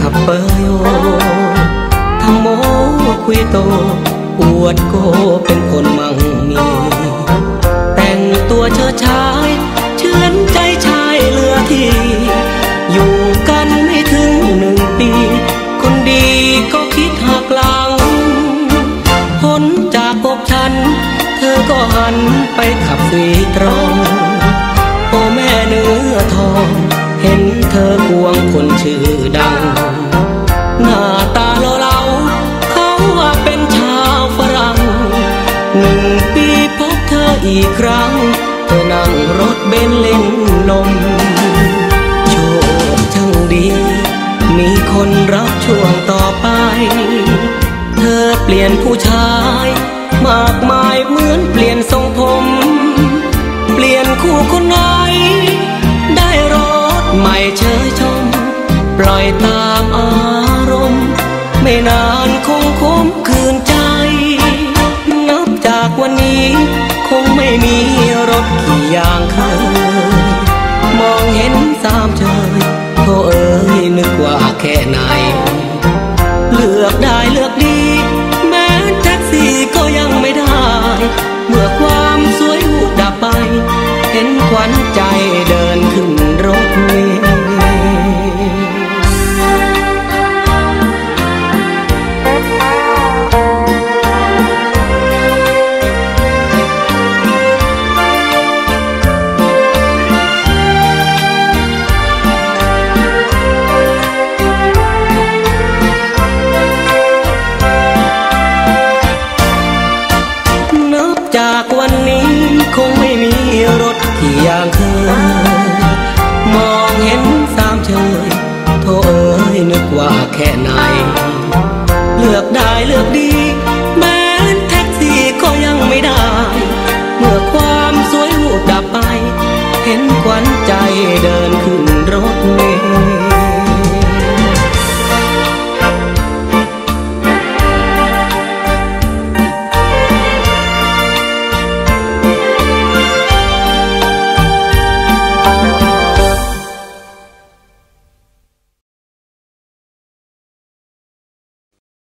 ขับเปอร์โยทำโมคุยโต อวดโกเป็นคนมั่งมี แต่งตัวเชิดชายเชื่อนใจชายเลือที่อยู่กันไม่ถึงหนึ่งปี คนดีก็คิดหักหลังพ้นจากพบฉัน เธอก็หันไปขับสีตรง กครั้งเธอนั่งรถเบนเล่นลมโชคช่างดี มีคนรับช่วงต่อไป เธอเปลี่ยนผู้ชาย มากมายเหมือนเปลี่ยนทรงผม เปลี่ยนคู่คนไหนได้รถใหม่เชยชม ปล่อยตา อย่างเคยมองเห็นสามเจยโธเอ๋ยนึกว่าแค่ไหน เลือกได้เลือกดี แม้แท็กซี่ก็ยังไม่ได้ เมื่อความสวยหูดับไป เห็นควันใจเดินขึ้นรถเมล์ จากวันนี้คงไม่มีรถที่อย่างเธอ มองเห็นสามเชยโทเอ้ยนึกว่าแค่ไหน เลือกได้เลือกดี